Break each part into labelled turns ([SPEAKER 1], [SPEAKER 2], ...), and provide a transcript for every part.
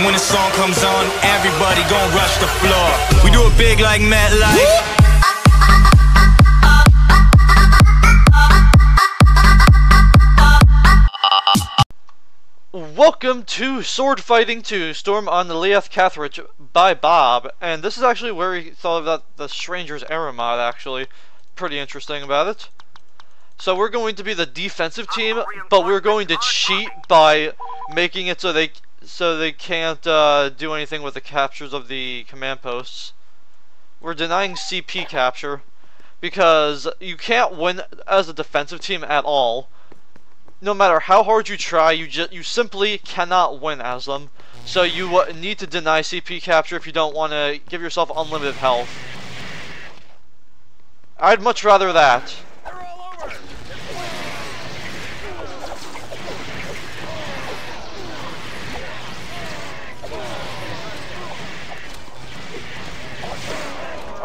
[SPEAKER 1] And when the song comes on, everybody gon' rush the floor. We do it big like Matt Life.
[SPEAKER 2] Welcome to Sword Fighting 2, Storm on the Liath Cathrach by Bob. And this is actually where he thought about the Stranger's Era mod, actually. Pretty interesting about it. So we're going to be the defensive team, but we're going to cheat by making it so they so they can't uh, do anything with the captures of the command posts. We're denying CP capture because you can't win as a defensive team at all no matter how hard you try, you just you simply cannot win as them. So you uh, need to deny CP capture if you don't want to give yourself unlimited health. I'd much rather that.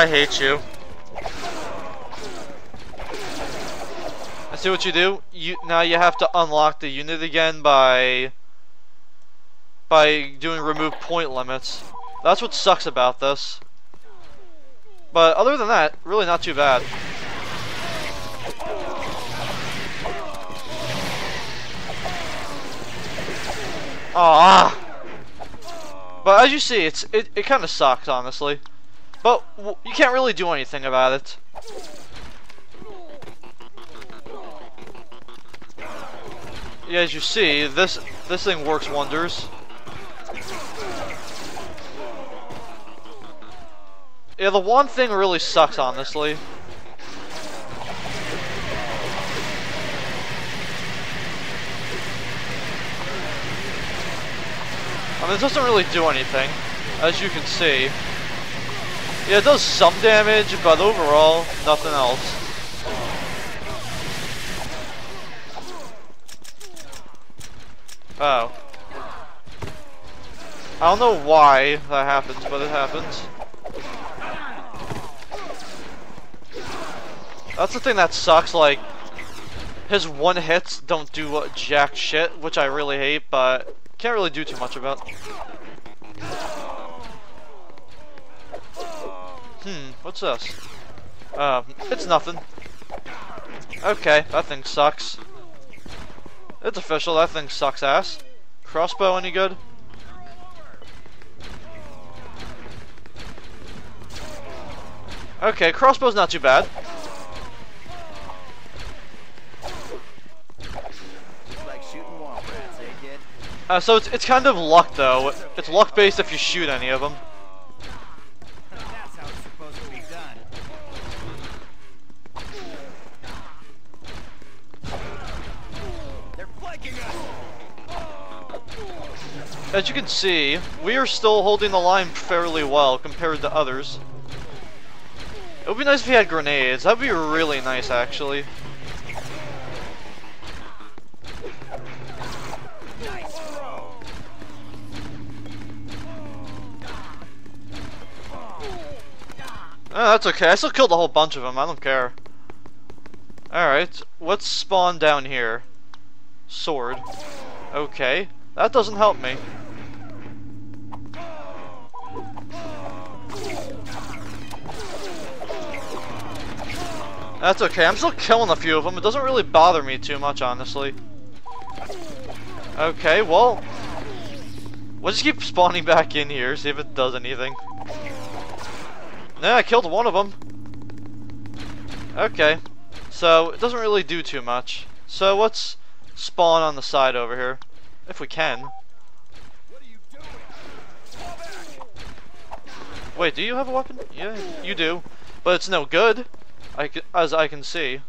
[SPEAKER 2] I hate you. I see what you do? You now you have to unlock the unit again by by doing remove point limits. That's what sucks about this. But other than that, really not too bad. Ah. But as you see, it's it, it kind of sucks, honestly. But you can't really do anything about it. yeah, as you see, this this thing works wonders. Yeah, the one thing really sucks, honestly. I mean, it doesn't really do anything, as you can see. Yeah, it does some damage, but overall, nothing else. Oh. I don't know why that happens, but it happens. That's the thing that sucks, like, his one hits don't do jack shit, which I really hate, but can't really do too much about. Hmm, what's this? Uh, it's nothing. Okay, that thing sucks. It's official, that thing sucks ass. Crossbow any good? Okay, crossbow's not too bad. Uh, so it's, it's kind of luck though. It's luck based if you shoot any of them. As you can see, we are still holding the line fairly well compared to others. It would be nice if we had grenades. That would be really nice, actually. Oh, that's okay. I still killed a whole bunch of them. I don't care. Alright, let's spawn down here. Sword. Okay. That doesn't help me. That's okay, I'm still killing a few of them. It doesn't really bother me too much, honestly. Okay, well... We'll just keep spawning back in here, see if it does anything. Yeah, I killed one of them. Okay. So, it doesn't really do too much. So, let's spawn on the side over here. If we can. Wait, do you have a weapon? Yeah, you do. But it's no good. I as I can see.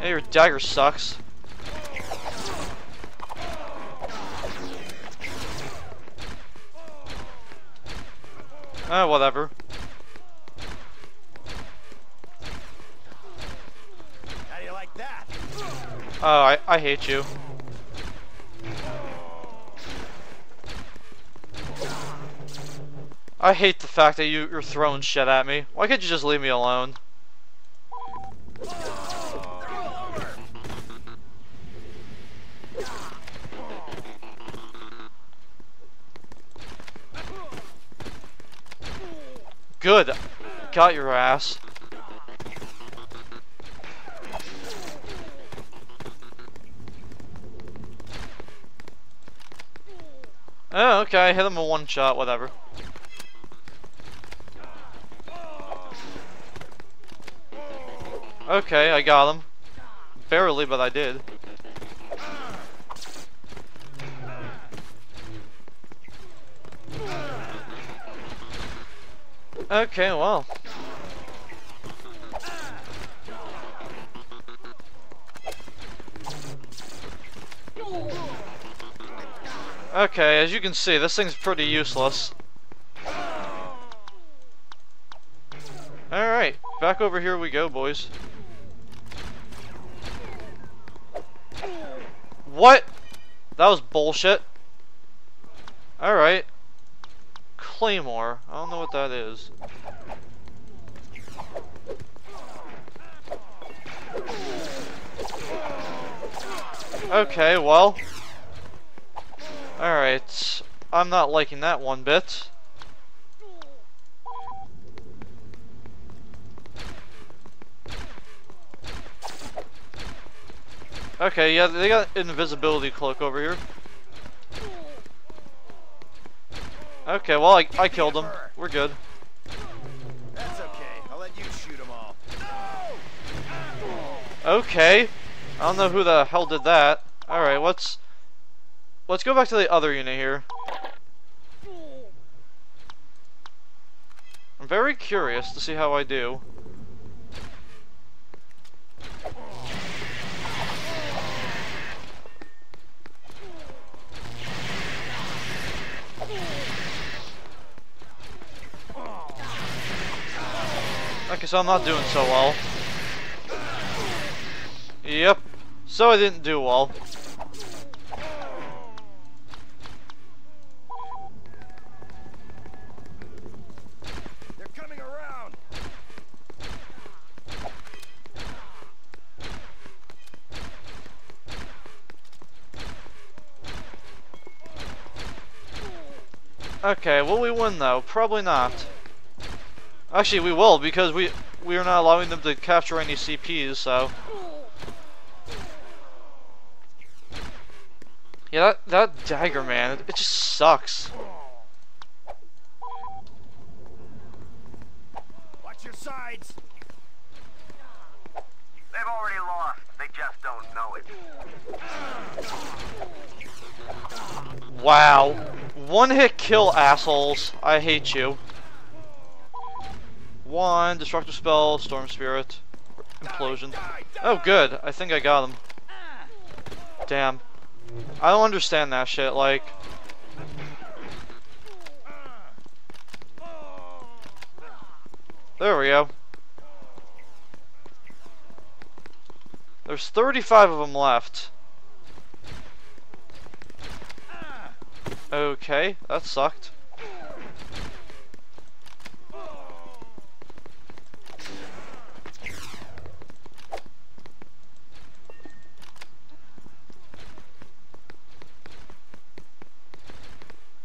[SPEAKER 2] Hey, your dagger sucks. Ah, whatever. Oh, I, I hate you. I hate the fact that you, you're throwing shit at me. Why can't you just leave me alone? Good. Got your ass. Oh, okay, hit him a one shot, whatever. Okay, I got him. Barely, but I did. Okay, well. Okay, as you can see, this thing's pretty useless. Alright, back over here we go, boys. What? That was bullshit. Alright. Claymore. I don't know what that is. Okay, well. Alright. I'm not liking that one bit. Okay, yeah, they got invisibility cloak over here. Okay, well, I, I killed him. We're good.
[SPEAKER 3] That's okay. I'll let you shoot them all.
[SPEAKER 2] Okay. I don't know who the hell did that. Alright, let's... Let's go back to the other unit here. I'm very curious to see how I do. Okay, so I'm not doing so well. Yep. So I didn't do well.
[SPEAKER 3] They're coming around.
[SPEAKER 2] Okay, will we win though? Probably not. Actually, we will because we we are not allowing them to capture any CPs. So yeah, that that dagger man, it, it just sucks.
[SPEAKER 3] Watch your sides.
[SPEAKER 4] They've already lost. They just don't know it.
[SPEAKER 2] Wow, one hit kill assholes. I hate you. One destructive spell, storm spirit, implosion. Oh, good. I think I got him. Damn. I don't understand that shit. Like, there we go. There's 35 of them left. Okay, that sucked.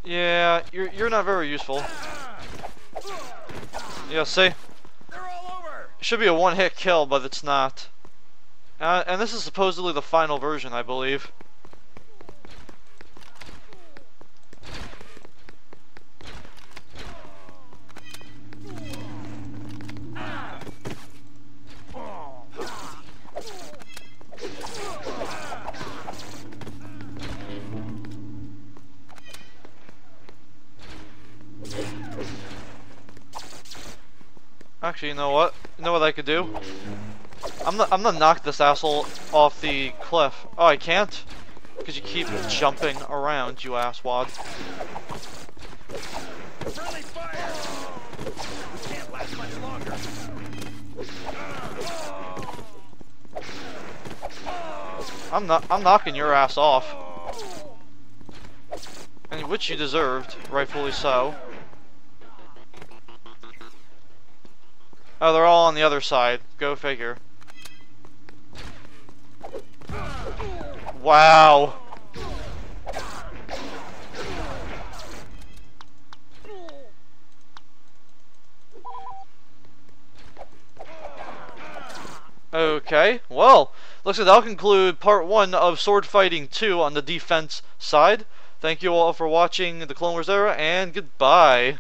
[SPEAKER 2] Yeah, you're you're not very useful. Yeah, see,
[SPEAKER 3] They're all over.
[SPEAKER 2] should be a one-hit kill, but it's not. Uh, and this is supposedly the final version, I believe. Actually, you know what? You know what I could do? I'm not. I'm gonna knock this asshole off the cliff. Oh, I can't, because you keep jumping around, you asswad.
[SPEAKER 3] Friendly fire. Can't last much longer.
[SPEAKER 2] I'm not. I'm knocking your ass off, and which you deserved, rightfully so. Oh, they're all on the other side. Go figure. Wow. Okay, well, looks like that'll conclude part one of Sword Fighting 2 on the defense side. Thank you all for watching The Clone Wars Era, and goodbye.